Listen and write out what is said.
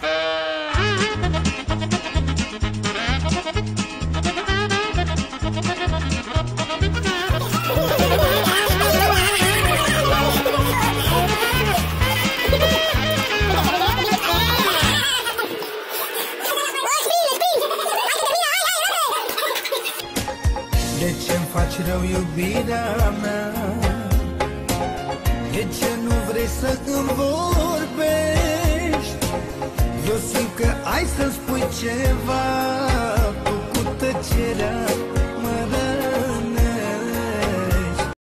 Yeah. De ce-mi faci rău iubirea mea? De ce nu vrei să îmi vorbești? Eu simt că ai să-mi spui ceva Tu cu tăcerea